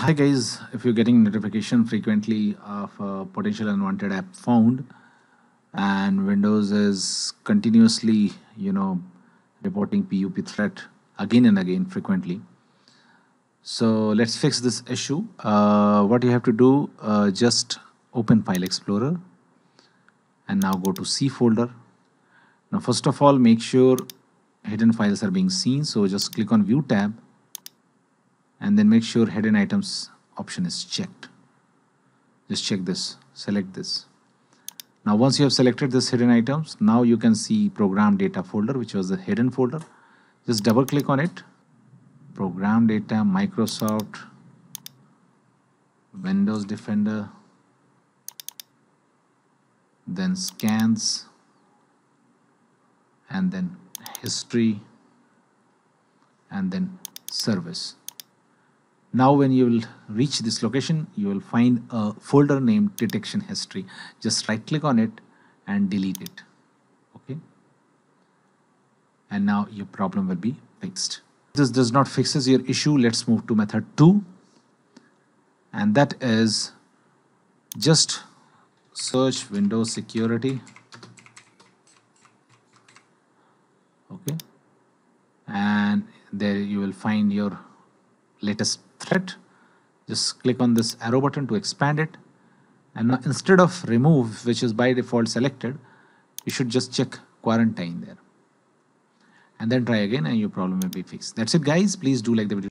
Hi guys, if you're getting notification frequently of a potential unwanted app found and Windows is continuously, you know, reporting PUP threat again and again frequently. So let's fix this issue. Uh, what you have to do, uh, just open File Explorer and now go to C folder. Now first of all, make sure hidden files are being seen. So just click on View tab and then make sure hidden items option is checked. Just check this, select this. Now once you have selected this hidden items, now you can see program data folder, which was the hidden folder. Just double click on it. Program data, Microsoft, Windows Defender, then scans, and then history, and then service. Now when you will reach this location, you will find a folder named detection history. Just right click on it and delete it. Okay. And now your problem will be fixed. This does not fixes your issue. Let's move to method two. And that is just search Windows security. Okay. And there you will find your latest threat. Just click on this arrow button to expand it. And now instead of remove which is by default selected you should just check quarantine there. And then try again and your problem will be fixed. That's it guys. Please do like the video